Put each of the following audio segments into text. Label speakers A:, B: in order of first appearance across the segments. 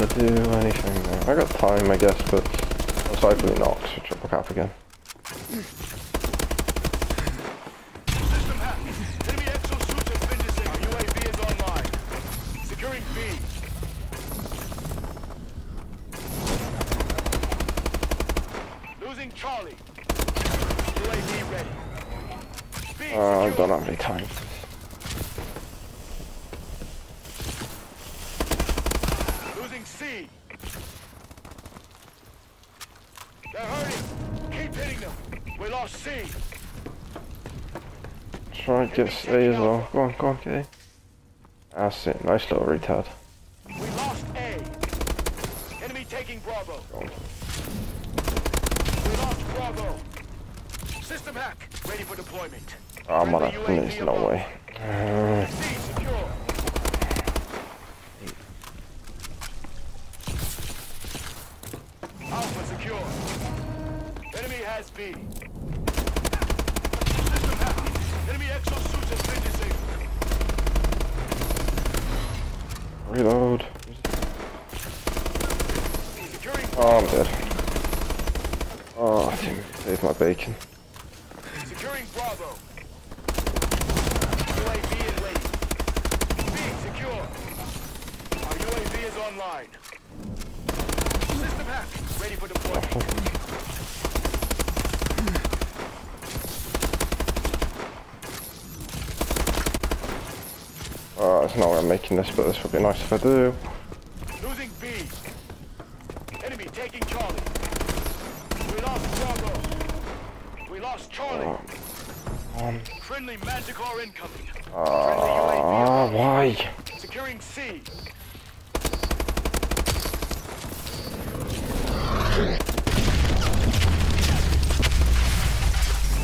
A: gonna do anything there. I got time, I guess, but most likely not. Triple cap again.
B: System hacked. Enemy exosuits have been disabled. Our UAV is online. Securing B. Losing Charlie. UAV ready. B
A: Uh, I don't have any time.
B: They're hurting. Keep hitting them. We lost C.
A: Try and get A as well. Go on, go on, get A. That's it. Nice little retard.
B: We lost A. Enemy taking Bravo.
A: On.
B: We lost Bravo. System hack. Ready for deployment.
A: Oh, man,
B: Friendly UAV
A: there's no way. Uh,
B: C secure. Enemy has B. System hacked. Enemy exosuits has been disabled.
A: reload.
B: Securing
A: Oh, I'm dead. Oh, I think save my bacon.
B: Securing Bravo. UAV is ready. B secure. Our UAV is online. System hack. Ready for deployment.
A: Oh, there's no way I'm making this, but this would be nice if I do.
B: Losing B. Enemy taking Charlie. We lost Bravo. We lost Charlie.
A: Um,
B: Friendly Manticore incoming.
A: ah,
B: UAV
A: why?
B: Securing C.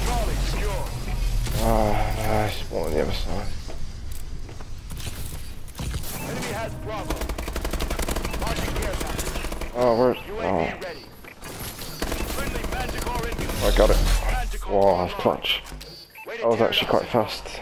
B: Charlie secure.
A: Ah, nice. One on the other side.
B: Enemy has Bravo. Launching care package.
A: Oh, where? Oh. I got it. Oh, that's clutch. That was actually quite fast.